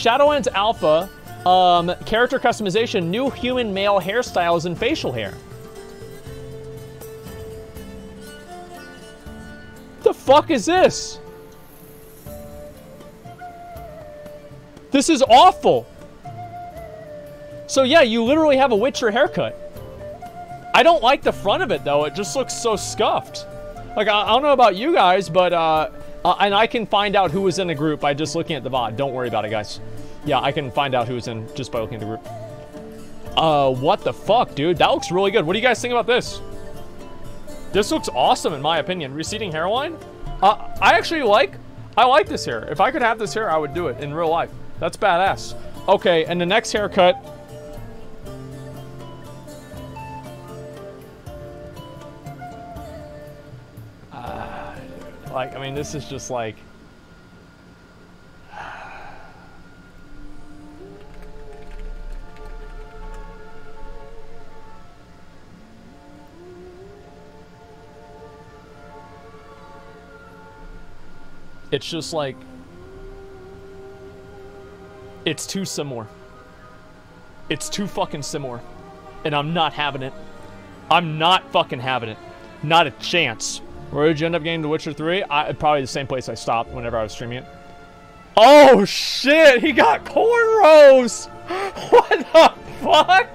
Shadowlands Alpha, um, character customization, new human male hairstyles and facial hair. The fuck is this? This is awful. So yeah, you literally have a Witcher haircut. I don't like the front of it though. It just looks so scuffed. Like I, I don't know about you guys, but uh, uh, and I can find out who was in the group by just looking at the VOD. Don't worry about it, guys. Yeah, I can find out who was in just by looking at the group. Uh, what the fuck, dude? That looks really good. What do you guys think about this? This looks awesome in my opinion. Receding hairline? Uh, I actually like, I like this hair. If I could have this hair, I would do it in real life. That's badass. Okay, and the next haircut. Like, I mean, this is just like... It's just like it's too similar. It's too fucking similar. And I'm not having it. I'm not fucking having it. Not a chance. Where did you end up getting The Witcher 3? I, probably the same place I stopped whenever I was streaming it. Oh shit! He got cornrows! What the fuck?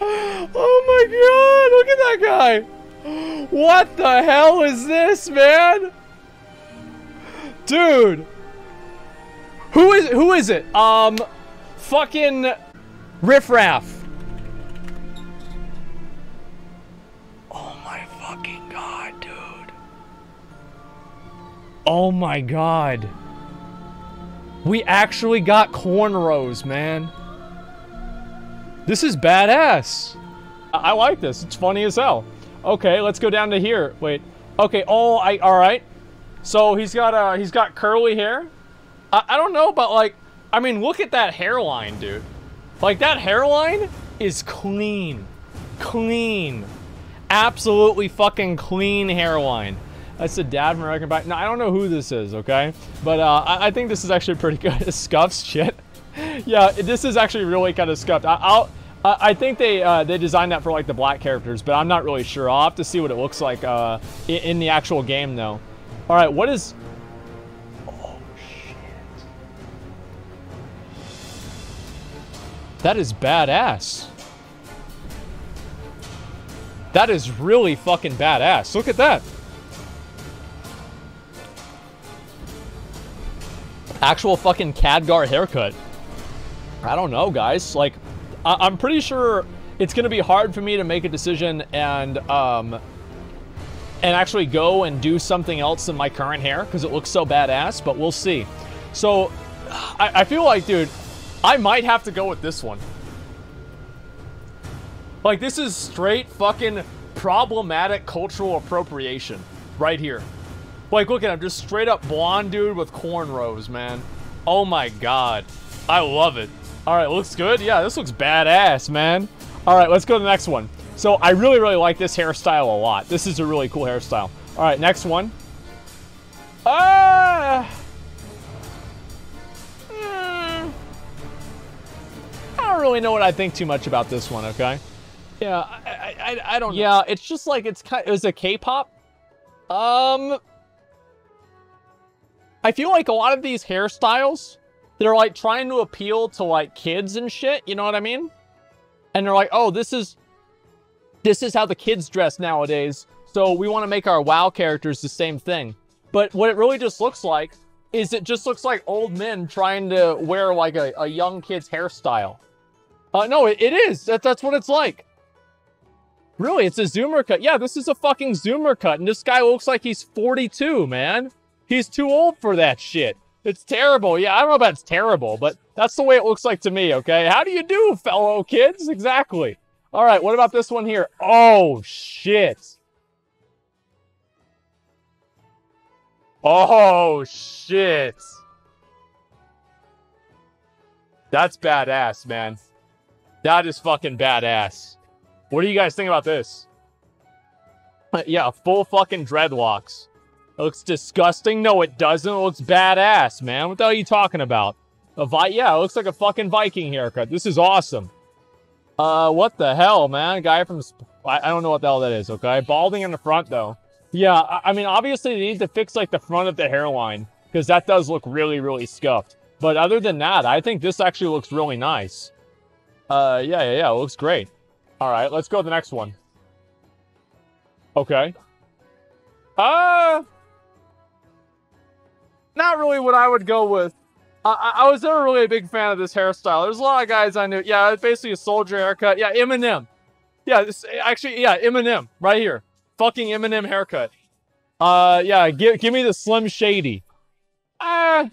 Oh my god! Look at that guy! What the hell is this, man? Dude! Who is who is it? Um, fucking riffraff. Oh my god. We actually got cornrows, man. This is badass. I, I like this. It's funny as hell. Okay, let's go down to here. Wait. Okay. Oh, I. All right. So he's got uh he's got curly hair. I, I don't know, but like, I mean, look at that hairline, dude. Like that hairline is clean, clean, absolutely fucking clean hairline. That's the dad from American Pie. Now I don't know who this is, okay? But uh, I, I, think this is actually pretty good. It's scuffs shit. yeah, this is actually really kind of scuffed. I, I think they uh, they designed that for like the black characters, but I'm not really sure. I'll have to see what it looks like uh, in, in the actual game, though. All right, what is That is badass. That is really fucking badass. Look at that. Actual fucking Khadgar haircut. I don't know, guys. Like, I am pretty sure it's going to be hard for me to make a decision and, um, and actually go and do something else in my current hair because it looks so badass, but we'll see. So, I, I feel like, dude, I might have to go with this one. Like, this is straight fucking problematic cultural appropriation right here. Like, look at him, just straight up blonde dude with cornrows, man. Oh my god. I love it. All right, looks good. Yeah, this looks badass, man. All right, let's go to the next one. So I really, really like this hairstyle a lot. This is a really cool hairstyle. All right, next one. Ah! Uh, I don't really know what I think too much about this one, okay? Yeah, I, I, I don't know. Yeah, it's just like, it's kind it was a K-pop. Um, I feel like a lot of these hairstyles, they're like trying to appeal to like kids and shit, you know what I mean? And they're like, oh, this is, this is how the kids dress nowadays. So we want to make our WoW characters the same thing. But what it really just looks like is it just looks like old men trying to wear like a, a young kid's hairstyle. Uh, no, it, it is. That, that's what it's like. Really, it's a zoomer cut. Yeah, this is a fucking zoomer cut. And this guy looks like he's 42, man. He's too old for that shit. It's terrible. Yeah, I don't know about it's terrible, but that's the way it looks like to me, okay? How do you do, fellow kids? Exactly. All right, what about this one here? Oh, shit. Oh, shit. That's badass, man. That is fucking badass. What do you guys think about this? yeah, full fucking dreadlocks. It looks disgusting. No, it doesn't. It looks badass, man. What the hell are you talking about? A Vi yeah, it looks like a fucking Viking haircut. This is awesome. Uh, what the hell, man? Guy from... I, I don't know what the hell that is, okay? Balding in the front, though. Yeah, I, I mean, obviously they need to fix, like, the front of the hairline. Because that does look really, really scuffed. But other than that, I think this actually looks really nice. Uh, yeah, yeah, yeah, it looks great. All right, let's go to the next one. Okay. Uh, not really what I would go with. I, I was never really a big fan of this hairstyle. There's a lot of guys I knew. Yeah, it's basically a soldier haircut. Yeah, Eminem. Yeah, this actually, yeah, Eminem right here. Fucking Eminem haircut. Uh, yeah, give give me the Slim Shady. Uh,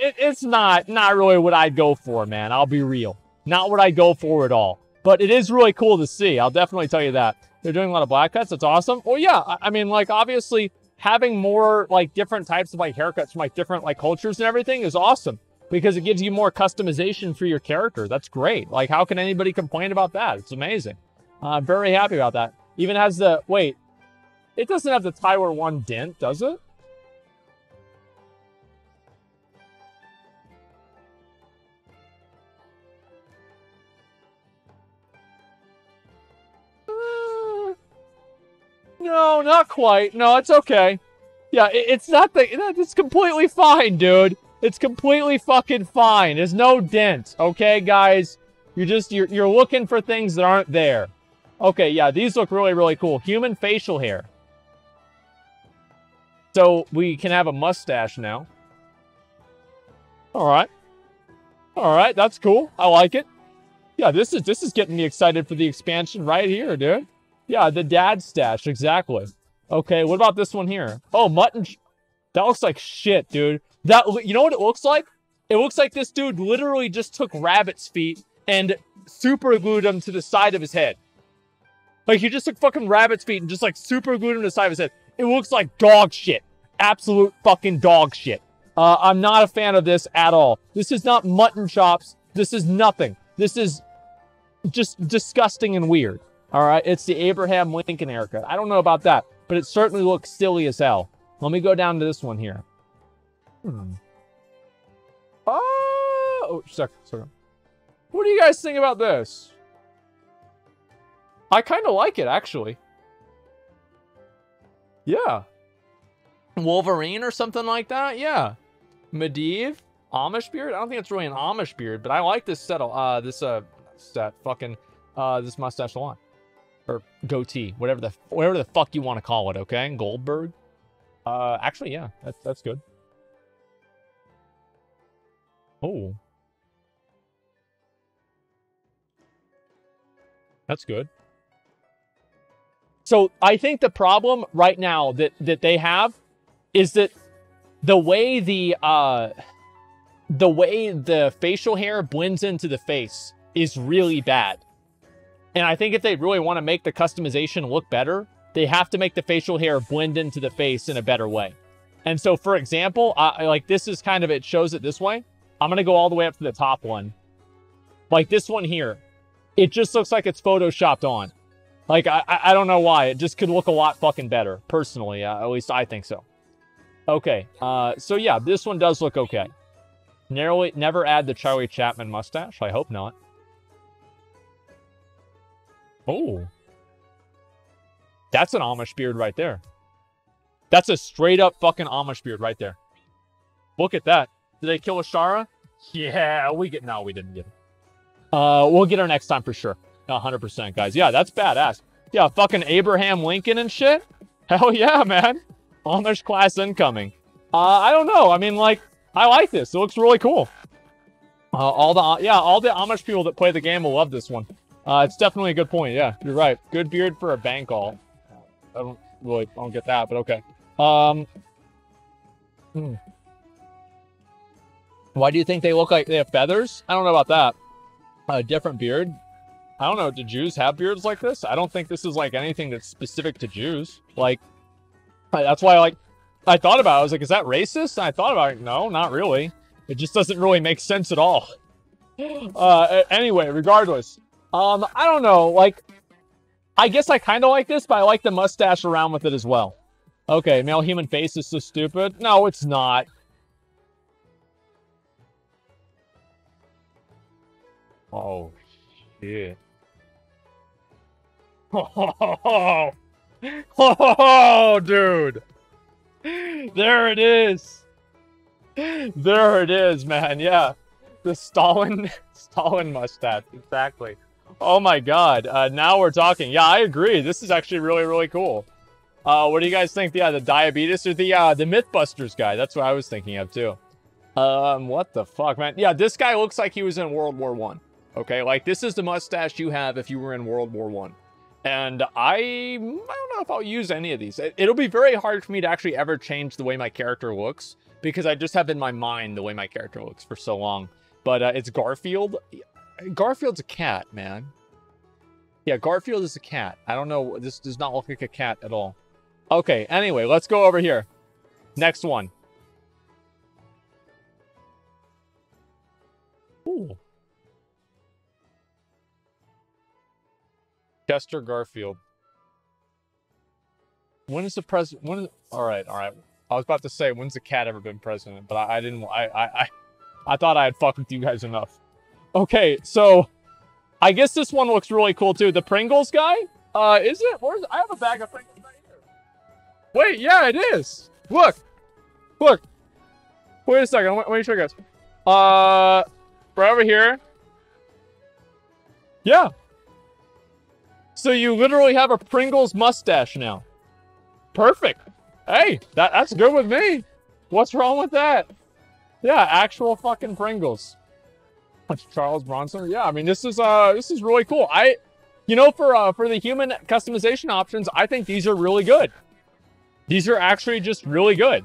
it, it's not not really what I'd go for, man. I'll be real. Not what I go for at all. But it is really cool to see. I'll definitely tell you that. They're doing a lot of black cuts. That's awesome. Well, yeah. I, I mean, like, obviously, having more, like, different types of, like, haircuts from, like, different, like, cultures and everything is awesome. Because it gives you more customization for your character. That's great. Like, how can anybody complain about that? It's amazing. Uh, I'm very happy about that. Even has the... Wait. It doesn't have the Tyler 1 dent, does it? No, not quite. No, it's okay. Yeah, it, it's not the. It's completely fine, dude. It's completely fucking fine. There's no dent. Okay, guys. You're just you're you're looking for things that aren't there. Okay, yeah, these look really really cool. Human facial hair. So we can have a mustache now. All right. All right, that's cool. I like it. Yeah, this is this is getting me excited for the expansion right here, dude. Yeah, the dad stash, exactly. Okay, what about this one here? Oh, mutton. that looks like shit, dude. That you know what it looks like? It looks like this dude literally just took rabbit's feet and super glued them to the side of his head. Like he just took fucking rabbit's feet and just like super glued them to the side of his head. It looks like dog shit. Absolute fucking dog shit. Uh, I'm not a fan of this at all. This is not mutton chops. This is nothing. This is just disgusting and weird. All right, it's the Abraham Lincoln haircut. I don't know about that, but it certainly looks silly as hell. Let me go down to this one here. Hmm. Oh, oh second, second. What do you guys think about this? I kind of like it, actually. Yeah. Wolverine or something like that? Yeah. Medivh? Amish beard? I don't think it's really an Amish beard, but I like this set, uh, this, uh, set, fucking, uh, this mustache a lot or goatee, whatever the whatever the fuck you want to call it. Okay, Goldberg. Uh, actually, yeah, that's that's good. Oh, that's good. So I think the problem right now that that they have is that the way the uh the way the facial hair blends into the face is really bad. And I think if they really want to make the customization look better, they have to make the facial hair blend into the face in a better way. And so, for example, I, like this is kind of, it shows it this way. I'm going to go all the way up to the top one. Like this one here. It just looks like it's photoshopped on. Like, I, I don't know why. It just could look a lot fucking better, personally. Uh, at least I think so. Okay, uh, so yeah, this one does look okay. Narrowly, never add the Charlie Chaplin mustache. I hope not. Oh. That's an Amish beard right there. That's a straight up fucking Amish beard right there. Look at that. Did they kill Azshara? Yeah, we get... No, we didn't get it. Uh, we'll get her next time for sure. 100%, guys. Yeah, that's badass. Yeah, fucking Abraham Lincoln and shit. Hell yeah, man. Amish class incoming. Uh, I don't know. I mean, like, I like this. It looks really cool. Uh, all the, yeah, all the Amish people that play the game will love this one. Uh, it's definitely a good point. Yeah, you're right. Good beard for a bank all. I don't really, I don't get that, but okay. Um, hmm. Why do you think they look like they have feathers? I don't know about that. A different beard. I don't know. Do Jews have beards like this? I don't think this is like anything that's specific to Jews. Like, that's why I like. I thought about. it. I was like, is that racist? And I thought about it. No, not really. It just doesn't really make sense at all. Uh, anyway, regardless, um, I don't know. Like, I guess I kind of like this, but I like the mustache around with it as well. Okay, male human face is so stupid. No, it's not. Oh, shit. Oh, oh, dude. There it is. There it is, man. Yeah. The Stalin Stalin mustache. Exactly. Oh my god. Uh, now we're talking. Yeah, I agree. This is actually really, really cool. Uh, what do you guys think? Yeah, the diabetes or the uh, the Mythbusters guy? That's what I was thinking of too. Um, what the fuck, man? Yeah, this guy looks like he was in World War One. Okay, like this is the mustache you have if you were in World War One. And I, I don't know if I'll use any of these. It, it'll be very hard for me to actually ever change the way my character looks because I just have in my mind the way my character looks for so long. But uh, it's Garfield. Garfield's a cat, man. Yeah, Garfield is a cat. I don't know. This does not look like a cat at all. Okay, anyway, let's go over here. Next one. Ooh. Chester Garfield. When is the president? When is? All right, all right. I was about to say, when's the cat ever been president? But I, I didn't. I, I, I, I thought I had fucked with you guys enough. Okay, so I guess this one looks really cool too. The Pringles guy. Uh, is it? Where's? I have a bag of Pringles right here. Wait, yeah, it is. Look, look. Wait a second. Let me show you guys. Uh, right over here. Yeah, so you literally have a Pringles mustache now. Perfect. Hey, that, that's good with me. What's wrong with that? Yeah, actual fucking Pringles. Charles Bronson. Yeah, I mean this is uh this is really cool. I you know for uh for the human customization options, I think these are really good. These are actually just really good.